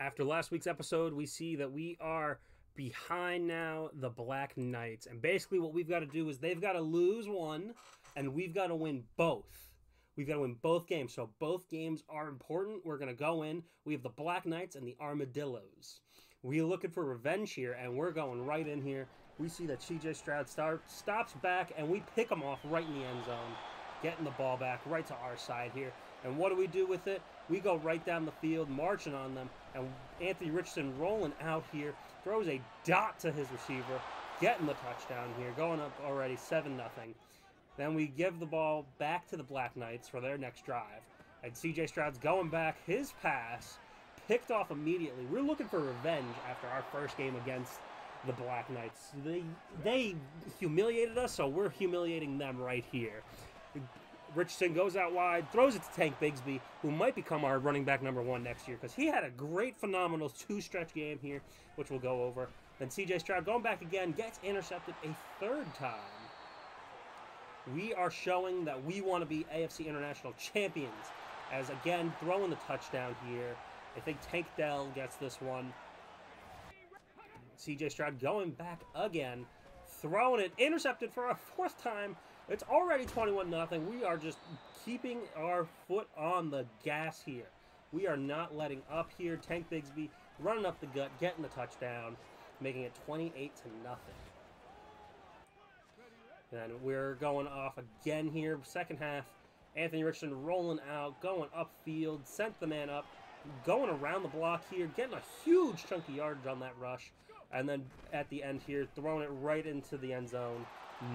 After last week's episode, we see that we are behind now the Black Knights. And basically, what we've got to do is they've got to lose one, and we've got to win both. We've got to win both games. So both games are important. We're going to go in. We have the Black Knights and the Armadillos. We're looking for revenge here, and we're going right in here. We see that CJ Stroud start, stops back, and we pick him off right in the end zone, getting the ball back right to our side here. And what do we do with it? We go right down the field, marching on them, and Anthony Richardson rolling out here, throws a dot to his receiver, getting the touchdown here, going up already 7 nothing. Then we give the ball back to the Black Knights for their next drive. And CJ Stroud's going back. His pass picked off immediately. We're looking for revenge after our first game against the Black Knights. They they humiliated us, so we're humiliating them right here. Richardson goes out wide, throws it to Tank Bigsby, who might become our running back number one next year because he had a great, phenomenal two stretch game here, which we'll go over. Then CJ Stroud going back again, gets intercepted a third time. We are showing that we want to be AFC International champions. As again, throwing the touchdown here. I think Tank Dell gets this one. CJ Stroud going back again, throwing it, intercepted for a fourth time. It's already 21 nothing. We are just keeping our foot on the gas here. We are not letting up here. Tank Bigsby running up the gut, getting the touchdown, making it 28 to nothing. And we're going off again here, second half. Anthony Richardson rolling out, going upfield, sent the man up, going around the block here, getting a huge chunky yardage on that rush. And then at the end here, throwing it right into the end zone.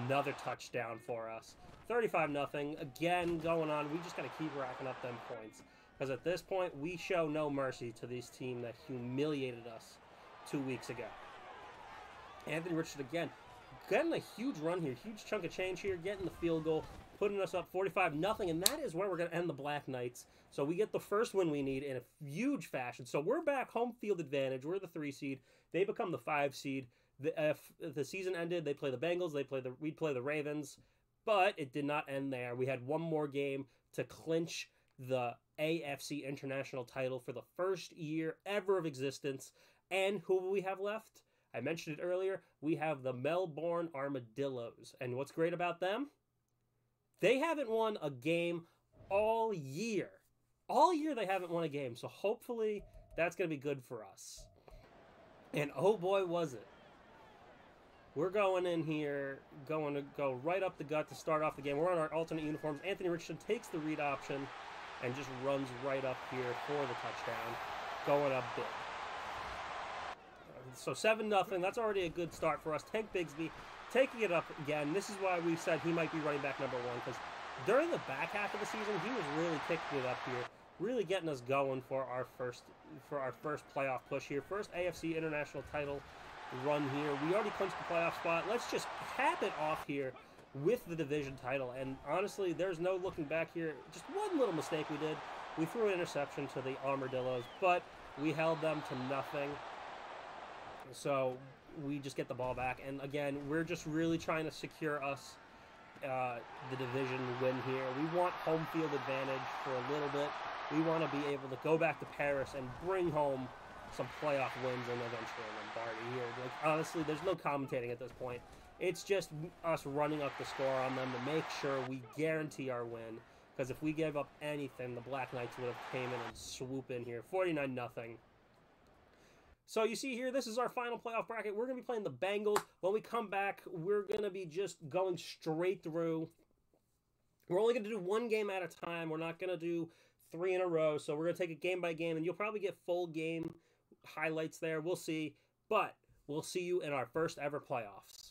Another touchdown for us. 35 nothing. Again, going on. We just got to keep racking up them points. Because at this point, we show no mercy to this team that humiliated us two weeks ago. Anthony Richardson again, getting a huge run here, huge chunk of change here, getting the field goal, putting us up 45 nothing, and that is where we're going to end the Black Knights. So we get the first win we need in a huge fashion. So we're back home field advantage. We're the three seed. They become the five seed. The, if the season ended, they play the Bengals. They play the we'd play the Ravens, but it did not end there. We had one more game to clinch the AFC International title for the first year ever of existence. And who will we have left? I mentioned it earlier. We have the Melbourne Armadillos. And what's great about them? They haven't won a game all year. All year they haven't won a game. So hopefully that's going to be good for us. And oh boy, was it. We're going in here, going to go right up the gut to start off the game. We're on our alternate uniforms. Anthony Richardson takes the read option and just runs right up here for the touchdown, going up big. So 7 nothing. That's already a good start for us. Tank Bigsby taking it up again. This is why we said he might be running back number one because during the back half of the season, he was really kicking it up here, really getting us going for our first for our first playoff push here. First AFC International title run here. We already clinched the playoff spot. Let's just cap it off here with the division title. And honestly, there's no looking back here. Just one little mistake we did. We threw an interception to the Armadillos, but we held them to nothing. So we just get the ball back. And again, we're just really trying to secure us uh, the division win here. We want home field advantage for a little bit. We want to be able to go back to Paris and bring home some playoff wins and eventually Lombardi here. Like honestly, there's no commentating at this point. It's just us running up the score on them to make sure we guarantee our win. Because if we gave up anything, the Black Knights would have came in and swoop in here, 49 nothing. So you see here, this is our final playoff bracket. We're going to be playing the Bengals. When we come back, we're going to be just going straight through. We're only going to do one game at a time. We're not going to do three in a row. So we're going to take it game by game, and you'll probably get full game highlights there. We'll see. But we'll see you in our first ever playoffs.